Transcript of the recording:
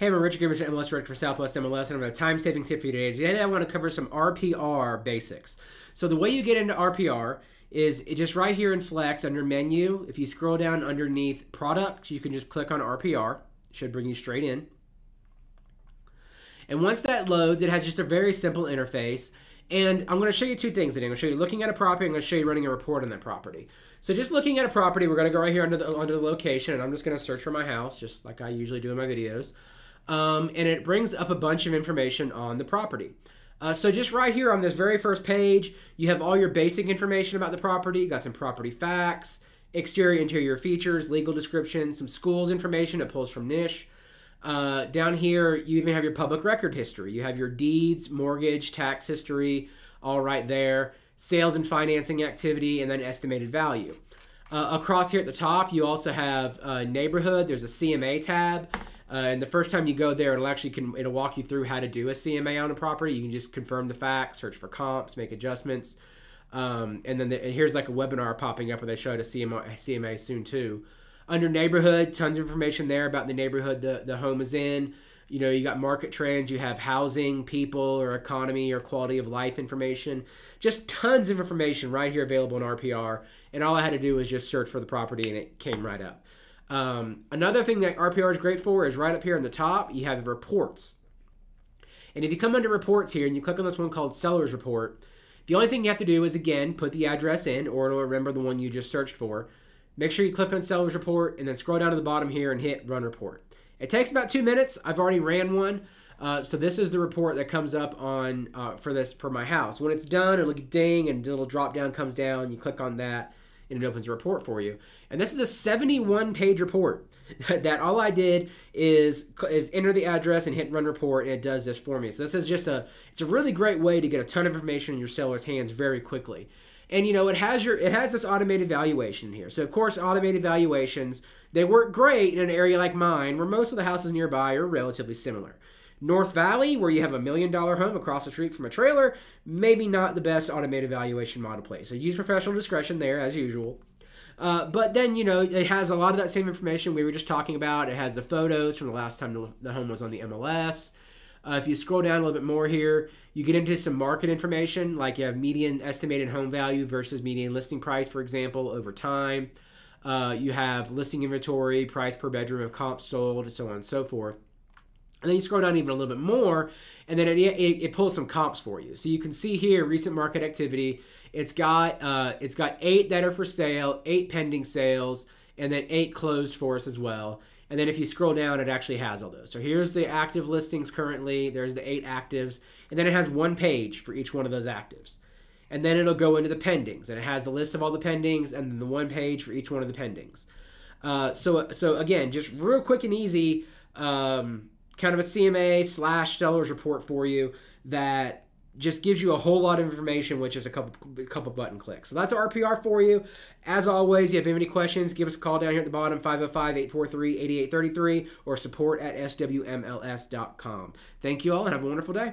Hey, I'm Richard Gibbens, MLS Director for Southwest MLS, and I have a time-saving tip for you today. Today I want to cover some RPR basics. So the way you get into RPR is just right here in Flex under Menu. If you scroll down underneath Products, you can just click on RPR. It should bring you straight in. And once that loads, it has just a very simple interface. And I'm going to show you two things today. I'm going to show you looking at a property. I'm going to show you running a report on that property. So just looking at a property, we're going to go right here under the, under the location, and I'm just going to search for my house, just like I usually do in my videos um, and it brings up a bunch of information on the property. Uh, so just right here on this very first page, you have all your basic information about the property. You got some property facts, exterior, interior features, legal description, some schools information. It pulls from Niche. Uh, down here, you even have your public record history. You have your deeds, mortgage, tax history, all right there. Sales and financing activity, and then estimated value. Uh, across here at the top, you also have neighborhood. There's a CMA tab. Uh, and the first time you go there, it'll actually can it'll walk you through how to do a CMA on a property. You can just confirm the facts, search for comps, make adjustments, um, and then the, here's like a webinar popping up where they show a CMA, CMA soon too. Under neighborhood, tons of information there about the neighborhood the, the home is in. You know, you got market trends, you have housing, people, or economy, or quality of life information. Just tons of information right here available in RPR. And all I had to do was just search for the property and it came right up. Um, another thing that RPR is great for is right up here on the top, you have reports. And if you come under reports here and you click on this one called seller's report, the only thing you have to do is again put the address in or it'll remember the one you just searched for. Make sure you click on seller's report and then scroll down to the bottom here and hit run report. It takes about two minutes. I've already ran one. Uh, so this is the report that comes up on uh, for this for my house. When it's done, it'll ding and a little drop down comes down. You click on that and it opens a report for you. And this is a 71 page report that all I did is is enter the address and hit run report and it does this for me. So this is just a it's a really great way to get a ton of information in your seller's hands very quickly. And you know, it has your it has this automated valuation here. So of course, automated valuations, they work great in an area like mine where most of the houses nearby are relatively similar. North Valley, where you have a million dollar home across the street from a trailer, maybe not the best automated valuation model play. So use professional discretion there as usual. Uh, but then, you know, it has a lot of that same information we were just talking about. It has the photos from the last time the home was on the MLS. Uh, if you scroll down a little bit more here, you get into some market information, like you have median estimated home value versus median listing price, for example, over time. Uh, you have listing inventory, price per bedroom of comps sold, so on and so forth. And then you scroll down even a little bit more, and then it, it, it, pulls some comps for you. So you can see here recent market activity. It's got uh, it's got eight that are for sale, eight pending sales, and then eight closed for us as well. And then if you scroll down, it actually has all those. So here's the active listings currently. There's the eight actives, and then it has one page for each one of those actives. And then it'll go into the pendings, and it has the list of all the pendings, and then the one page for each one of the pendings. Uh, so so again, just real quick and easy. Um, kind of a CMA slash seller's report for you that just gives you a whole lot of information, which is a couple a couple button clicks. So that's RPR for you. As always, if you have any questions, give us a call down here at the bottom, 505-843-8833, or support at swmls.com. Thank you all, and have a wonderful day.